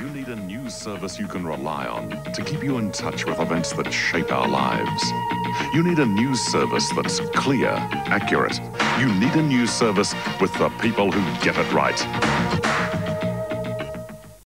You need a news service you can rely on to keep you in touch with events that shape our lives. You need a news service that's clear, accurate. You need a news service with the people who get it right.